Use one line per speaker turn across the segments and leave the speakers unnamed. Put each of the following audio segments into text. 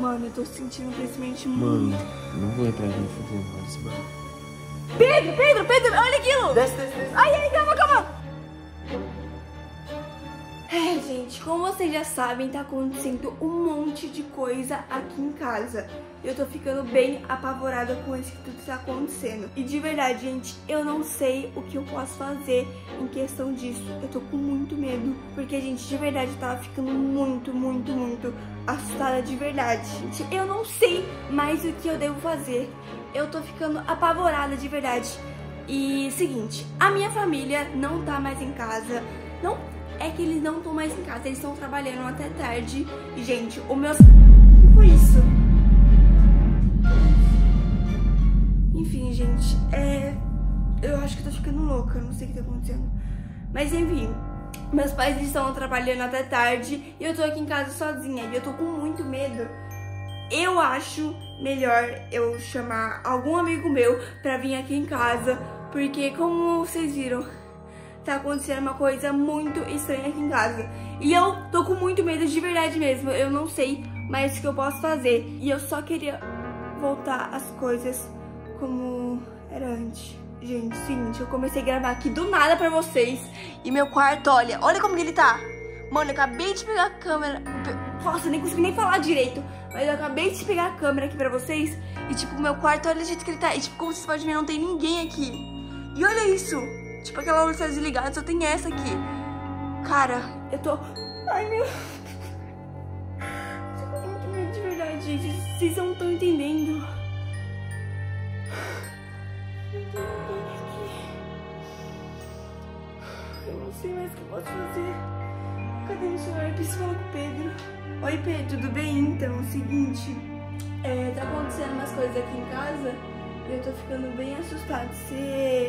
Mano, eu tô sentindo principalmente
Mano,
muito.
não vou entrar aqui fazer mais barulho.
Pedro, Pedro, Pedro, olha aquilo!
Desce, desce, desce.
Ai, ai, calma, calma! É, gente, como vocês já sabem, tá acontecendo um monte de coisa aqui em casa. Eu tô ficando bem apavorada com isso que tudo tá acontecendo. E de verdade, gente, eu não sei o que eu posso fazer em questão disso. Eu tô com muito medo. Porque, gente, de verdade, eu tava ficando muito, muito, muito assustada de verdade. Gente, eu não sei mais o que eu devo fazer. Eu tô ficando apavorada de verdade. E seguinte, a minha família não tá mais em casa. Não é que eles não estão mais em casa, eles estão trabalhando até tarde. E, gente, o meu. O foi isso? Enfim, gente, é. Eu acho que tô ficando louca, eu não sei o que tá acontecendo. Mas enfim, meus pais estão trabalhando até tarde e eu tô aqui em casa sozinha e eu tô com muito medo. Eu acho melhor eu chamar algum amigo meu pra vir aqui em casa, porque como vocês viram, tá acontecendo uma coisa muito estranha aqui em casa. E eu tô com muito medo de verdade mesmo. Eu não sei mais o que eu posso fazer. E eu só queria voltar as coisas como era antes. Gente, seguinte, eu comecei a gravar aqui do nada pra vocês. E meu quarto, olha, olha como que ele tá. Mano, eu acabei de pegar a câmera. Nossa, eu nem consegui nem falar direito. Mas eu acabei de pegar a câmera aqui pra vocês. E tipo, meu quarto, olha o jeito que ele tá. E tipo, como vocês podem ver, não tem ninguém aqui. E olha isso. Tipo, aquela luz tá desligada, só tem essa aqui. Cara, eu tô... Ai, meu... Tô com muito medo de verdade, gente. Vocês não estão entendendo. Não tem ninguém aqui. Eu não sei mais o que eu posso fazer. Cadê meu celular? Eu preciso falar com o Pedro. Oi, Pedro, tudo bem? Então, é o seguinte... É, tá acontecendo umas coisas aqui em casa e eu tô ficando bem assustada. Você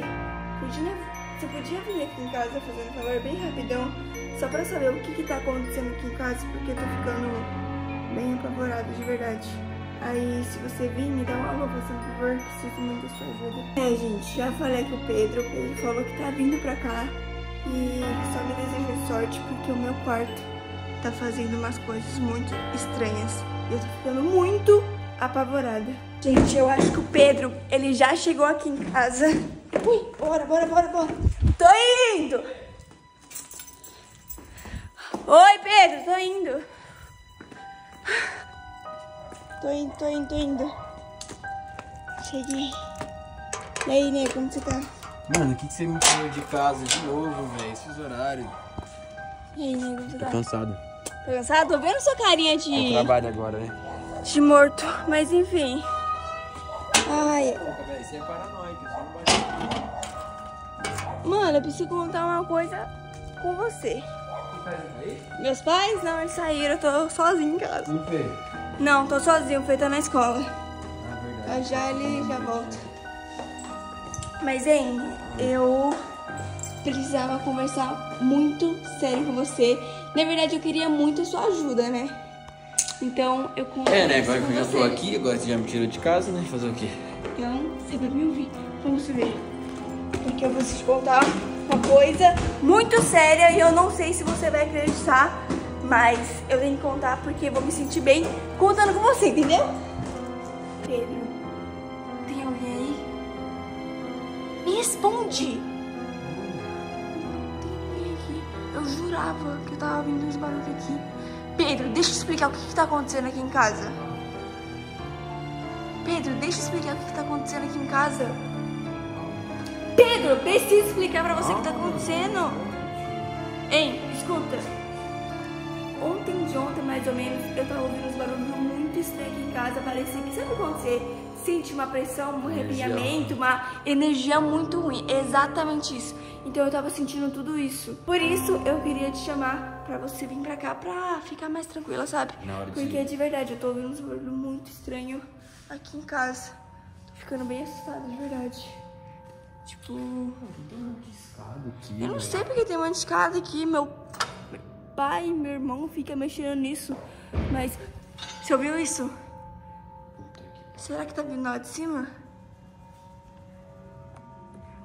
podia, você podia vir aqui em casa fazendo um favor bem rapidão, só pra saber o que que tá acontecendo aqui em casa, porque eu tô ficando bem apavorada de verdade. Aí, se você vir, me dá um alô, fazendo um favor, preciso muito da sua ajuda. É, gente, já falei com o Pedro, o Pedro falou que tá vindo pra cá e só me deseja sorte, porque o meu quarto tá fazendo umas coisas muito estranhas. E eu tô ficando muito apavorada. Gente, eu acho que o Pedro, ele já chegou aqui em casa. Ui, bora, bora, bora, bora. Tô indo! Oi, Pedro, tô indo. Tô indo, tô indo, tô indo. Cheguei. E aí, Nego, como você tá?
Mano, o que, que você me tirou de casa de novo, velho? Esses horários.
E aí, Nego, como você
Tô
tá?
cansado.
Tá cansado? Tô vendo sua carinha
Eu
de,
trabalho agora, né?
de morto, mas enfim. Ai,
você é paranoico, você não vai...
Mano, eu preciso contar uma coisa com você. Meus pais? Não, eles saíram, eu tô sozinha em casa.
Não fez?
Não, tô sozinha, o Fê tá na escola.
Ah, verdade.
Já ele já volta. Mas, hein, eu precisava conversar muito sério com você. Na verdade, eu queria muito a sua ajuda, né? Então, eu converso
É, né? Agora que eu já tô aqui, agora você já me tirou de casa, né? Fazer o quê?
Então, você vai me ouvir. Vamos ver. Porque eu preciso te contar uma coisa muito séria e eu não sei se você vai acreditar, mas eu tenho que contar porque eu vou me sentir bem contando com você, entendeu? Pedro, tem alguém aí? Me responde! Eu jurava que eu tava ouvindo uns barulhos aqui. Pedro, deixa eu explicar o que, que tá acontecendo aqui em casa. Pedro, deixa eu explicar o que, que tá acontecendo aqui em casa. Pedro, preciso explicar pra você o que tá acontecendo. Hein, escuta. Ontem de ontem, mais ou menos, eu tava ouvindo uns barulhos muito estranhos aqui em casa. Parecia que, sabe quando você sente uma pressão, um arrepiamento, uma energia muito ruim? Exatamente isso. Então eu tava sentindo tudo isso. Por isso, eu queria te chamar pra você vir pra cá pra ficar mais tranquila, sabe?
Na hora de
Porque
ir.
de verdade, eu tô ouvindo uns barulhos muito estranhos aqui em casa. Tô ficando bem assustada, de verdade. Tipo,
Tem escada aqui,
eu não sei porque tem uma escada aqui, meu pai e meu irmão ficam mexendo nisso. Mas, você ouviu isso? Será que tá vindo lá de cima?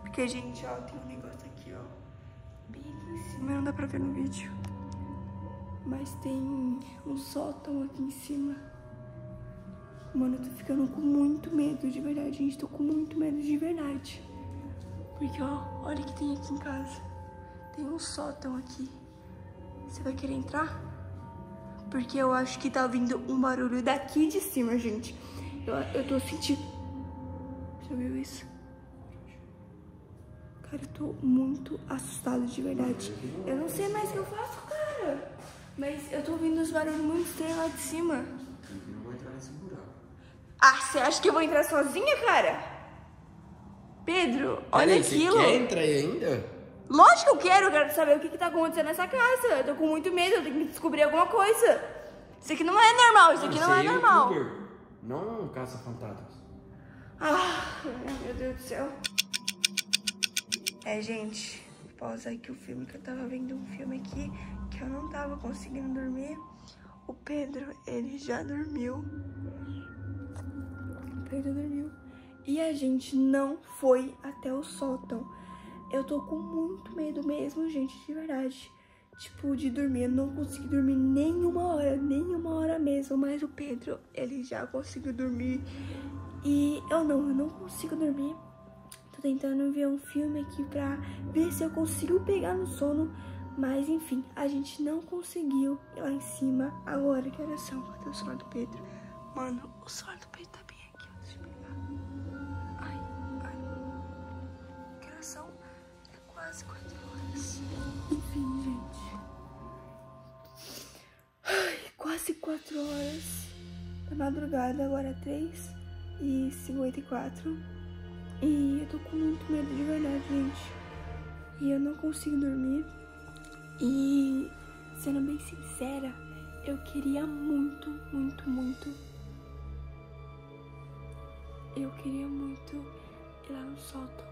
Porque, gente, ó, tem um negócio aqui, ó. Bem aqui em cima, não dá pra ver no vídeo. Mas tem um sótão aqui em cima. Mano, eu tô ficando com muito medo, de verdade, gente. Tô com muito medo de verdade. Porque, ó, olha o que tem aqui em casa. Tem um sótão aqui. Você vai querer entrar? Porque eu acho que tá vindo um barulho daqui de cima, gente. Eu, eu tô sentindo... Já viu isso? Cara, eu tô muito assustada de verdade. Eu não sei mais o que eu faço, cara. Mas eu tô ouvindo uns barulhos muito estranhos lá de cima.
Eu vou entrar nesse buraco.
Ah, você acha que eu vou entrar sozinha, cara? Pedro, olha
Peraí,
aquilo.
Você quer entrar aí ainda?
Lógico que eu quero, eu quero saber o que, que tá acontecendo nessa casa. Eu tô com muito medo, eu tenho que descobrir alguma coisa. Isso aqui não é normal, isso aqui não é
Você
normal.
youtuber, Não um caça-fantasmas.
Ah, meu Deus do céu. É, gente, pausa aqui o filme que eu tava vendo um filme aqui que eu não tava conseguindo dormir. O Pedro, ele já dormiu. O Pedro dormiu. E a gente não foi até o sótão. Eu tô com muito medo mesmo, gente, de verdade. Tipo, de dormir. Eu não consegui dormir nenhuma hora, nenhuma hora mesmo. Mas o Pedro, ele já conseguiu dormir. E eu não, eu não consigo dormir. Tô tentando ver um filme aqui pra ver se eu consigo pegar no sono. Mas enfim, a gente não conseguiu ir lá em cima. Agora, que horas são? Cadê o celular do Pedro? Mano, o celular do Pedro Gente. Ai, quase 4 horas da madrugada, agora 3 e 54. E eu tô com muito medo de verdade, gente. E eu não consigo dormir. E sendo bem sincera, eu queria muito, muito, muito. Eu queria muito ir lá no sótão.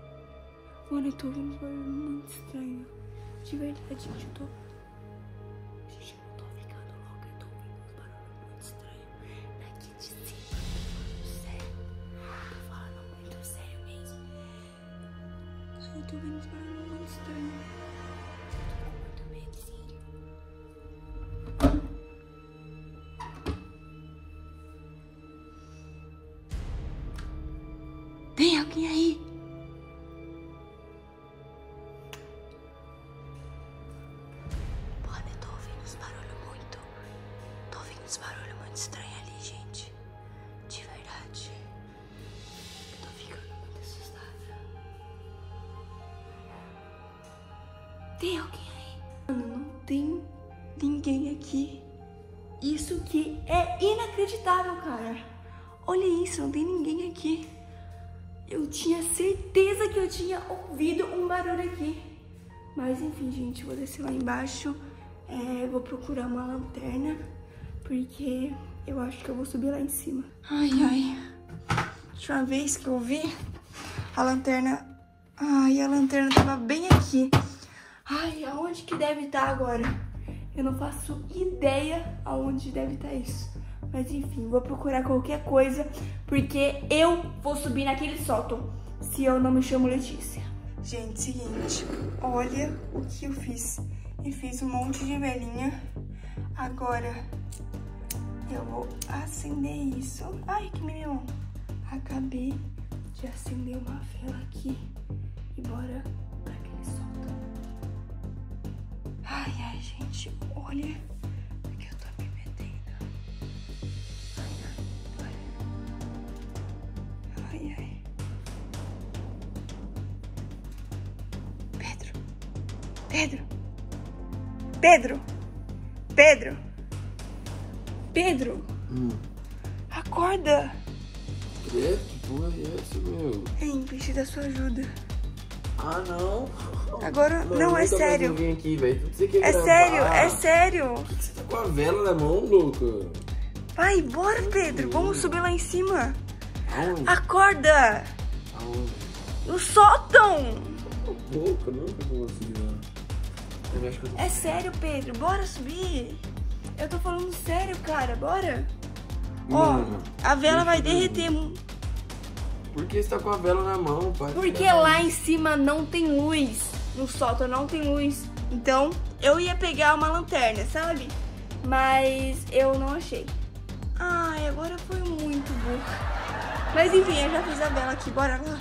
Mano, eu tô ouvindo um barulho muito estranho. De verdade, gente, eu tô. Gente, eu tô ficando louca, eu tô ouvindo uns barulhos muito estranhos. Daqui de cima, eu tô falando sério. Falando muito sério mesmo. Ai, eu tô ouvindo uns barulhos muito estranhos. Eu tô com muito sim. Tem alguém aí? Tem alguém aí? Mano, não tem ninguém aqui. Isso que é inacreditável, cara. Olha isso, não tem ninguém aqui. Eu tinha certeza que eu tinha ouvido um barulho aqui. Mas enfim, gente, vou descer lá embaixo. É, vou procurar uma lanterna. Porque eu acho que eu vou subir lá em cima. Ai, ai. Última vez que eu vi a lanterna. Ai, a lanterna tava bem aqui. Ai, aonde que deve estar agora? Eu não faço ideia aonde deve estar isso. Mas enfim, vou procurar qualquer coisa, porque eu vou subir naquele sótão, se eu não me chamo Letícia. Gente, seguinte, olha o que eu fiz. Eu fiz um monte de velinha. Agora eu vou acender isso. Ai, que menino. Acabei de acender uma vela aqui. E bora Ai, ai, gente, olha o que eu tô me metendo. Ai, ai, ai. Ai, ai. Pedro. Pedro. Pedro. Pedro. Pedro.
Hum.
Acorda.
Que? Que porra é essa, meu?
Hein, preciso da sua ajuda.
Ah, não.
Agora,
Mano,
não, é sério.
aqui,
É
gravar.
sério, é sério.
Por que que você tá com a vela na mão, louco?
Vai, bora, Pedro. Vamos subir lá em cima.
Aonde?
Acorda.
Aonde?
No sótão.
Louco, nunca vou não. Eu tô...
É sério, Pedro. Bora subir. Eu tô falando sério, cara. Bora. Ó, a vela vai derreter.
Por que você tá com a vela na mão, pai?
Porque lá em cima não tem luz. No sótão não tem luz. Então, eu ia pegar uma lanterna, sabe? Mas eu não achei. Ai, agora foi muito burro. Mas enfim, eu já fiz a vela aqui, bora lá.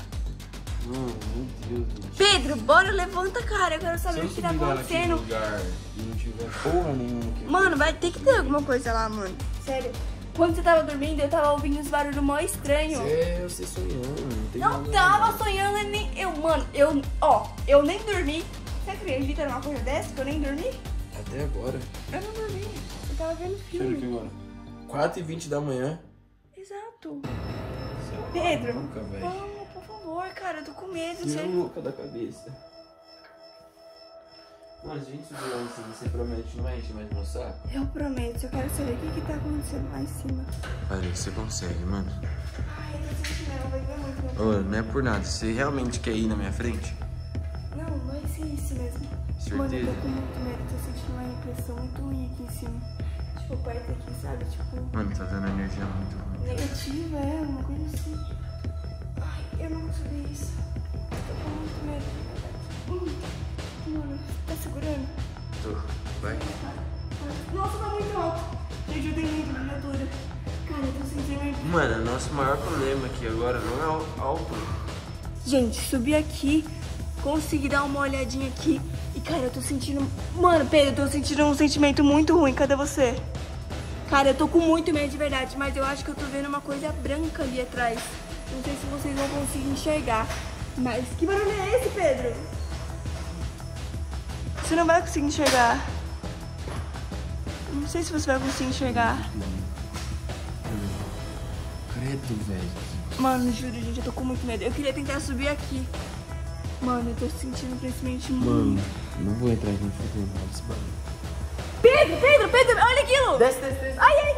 Mano, meu Deus, gente.
Pedro, bora, levanta, cara. Eu quero
Se
saber
eu
o que tá acontecendo.
lugar e não tiver porra nenhuma aqui.
Mano, vai ter que ter alguma coisa lá, mano. Sério. Quando você tava dormindo, eu tava ouvindo uns barulhos mó estranhos.
É, você sonhando, não tem
Não
nada
tava
não.
sonhando nem. Eu, mano, eu. Ó, eu nem dormi. Você acredita numa coisa dessa que eu nem dormi?
Até agora.
Eu não dormi. Eu tava vendo
Deixa eu ver
filme.
agora. 4h20 da manhã.
Exato.
É
Pedro,
velho.
vamos, por favor, cara. Eu tô com medo.
Você é louca da cabeça. Mano, a gente subiu lá em cima, você promete não vai encher mais meu saco?
Eu prometo, eu quero saber o que, que tá acontecendo lá em cima.
Olha, você consegue, mano.
Ai, sentindo, vai ver muito. meu
Ô, não é por nada, você realmente quer ir na minha frente?
Não, vai ser isso mesmo. Mano, eu
Certeza?
tô com muito medo, tô sentindo uma impressão muito ruim aqui em cima. Tipo, perto aqui, sabe? Tipo,
Mano, tá dando energia muito ruim.
negativa, é, uma coisa assim. Ai, eu não consigo ver isso. Tô com muito medo. Hum. Mano, tá segurando?
Tô, vai.
Nossa, tá muito alto. Gente, eu tenho muito brilhadura. Cara, eu tô sentindo...
Mano, nosso maior problema aqui agora não é o a altura.
Gente, subi aqui, consegui dar uma olhadinha aqui e, cara, eu tô sentindo. Mano, Pedro, eu tô sentindo um sentimento muito ruim. Cadê você? Cara, eu tô com muito medo de verdade, mas eu acho que eu tô vendo uma coisa branca ali atrás. Não sei se vocês vão conseguir enxergar. Mas que barulho é esse, Pedro? Você não vai conseguir enxergar. Não sei se você vai conseguir enxergar.
Credo, velho.
Mano, juro, gente, eu tô com muito medo. Eu queria tentar subir aqui. Mano, eu tô sentindo principalmente muito.
Mano, não vou entrar aqui no futuro desse bagulho.
Pedro, Pedro, Pedro, olha aquilo!
Desce, desce, desce.
Ai, ai,